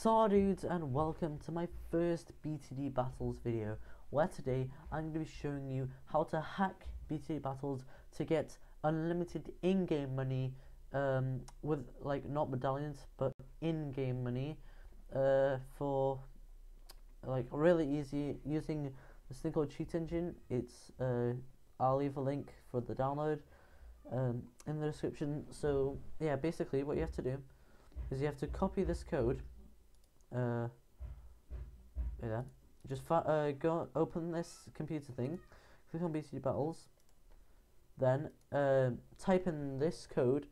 So dudes and welcome to my first BTD Battles video where today I'm going to be showing you how to hack BTD Battles to get unlimited in-game money um, with like not medallions but in-game money uh, for like really easy using this thing called Cheat Engine. It's uh, I'll leave a link for the download um, in the description. So yeah basically what you have to do is you have to copy this code uh, just uh, go open this computer thing, click on BTD Battles, then uh, type in this code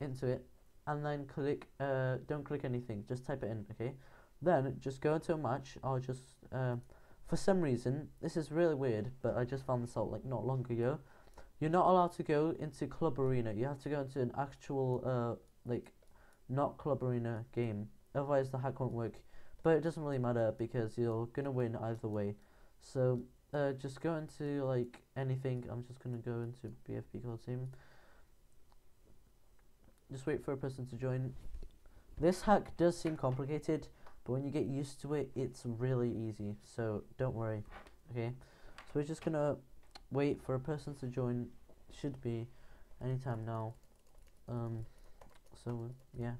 into it, and then click, uh, don't click anything, just type it in, okay? Then just go into a match, I'll just, uh, for some reason, this is really weird, but I just found this out like not long ago, you're not allowed to go into Club Arena, you have to go into an actual, uh, like, not Club Arena game otherwise the hack won't work. But it doesn't really matter because you're gonna win either way. So uh, just go into like anything. I'm just gonna go into BFP call team. Just wait for a person to join. This hack does seem complicated, but when you get used to it, it's really easy. So don't worry. Okay. So we're just gonna wait for a person to join. Should be anytime now. Um. So yeah.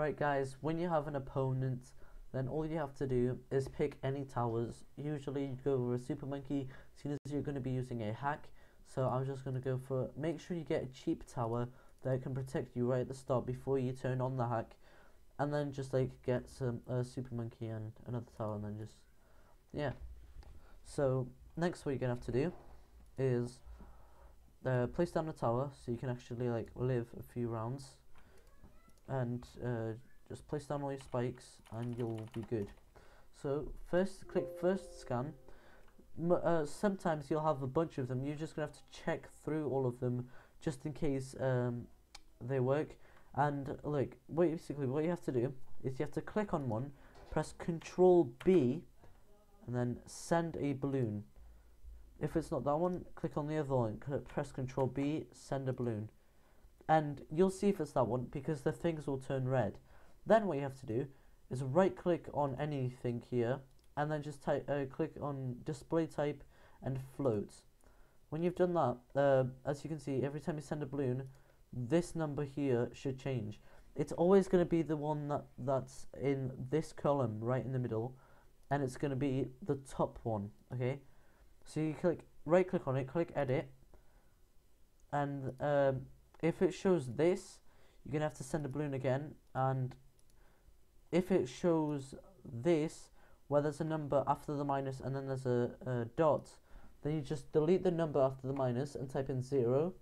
Right guys, when you have an opponent, then all you have to do is pick any towers. Usually you go for a super monkey, seeing as you're going to be using a hack. So I'm just going to go for, make sure you get a cheap tower that can protect you right at the start before you turn on the hack. And then just like get some uh, super monkey and another tower and then just, yeah. So next what you're going to have to do is uh, place down a tower so you can actually like live a few rounds and uh, just place down all your spikes and you'll be good. So first click first scan. M uh, sometimes you'll have a bunch of them. You're just gonna have to check through all of them just in case um, they work. And look, basically what you have to do is you have to click on one, press Control B, and then send a balloon. If it's not that one, click on the other one, press Control B, send a balloon and you'll see if it's that one because the things will turn red. Then what you have to do is right click on anything here and then just type, uh, click on display type and float. When you've done that, uh, as you can see, every time you send a balloon, this number here should change. It's always going to be the one that that's in this column right in the middle, and it's going to be the top one. Okay, so you click right click on it, click edit, and um, if it shows this, you're going to have to send a balloon again. And if it shows this, where there's a number after the minus and then there's a, a dot, then you just delete the number after the minus and type in 0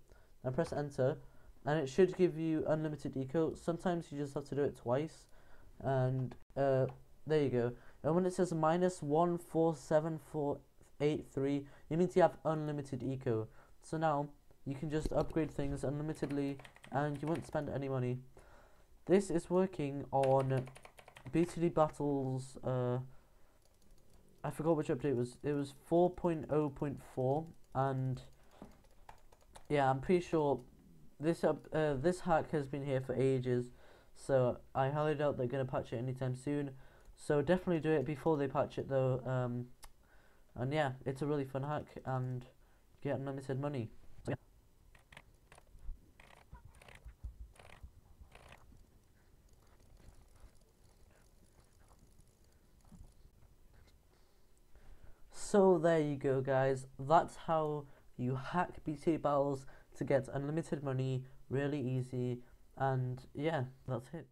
and press enter and it should give you unlimited eco. Sometimes you just have to do it twice and uh, there you go. And when it says minus 147483, you need to have unlimited eco. So now you can just upgrade things unlimitedly and you won't spend any money. This is working on BTD Battles, uh, I forgot which update it was, it was 4.0.4 and yeah, I'm pretty sure this up, uh, this hack has been here for ages, so I highly doubt they're going to patch it anytime soon. So definitely do it before they patch it though, um, and yeah, it's a really fun hack and get unlimited money. So there you go guys, that's how you hack BTD Battles to get unlimited money really easy and yeah, that's it.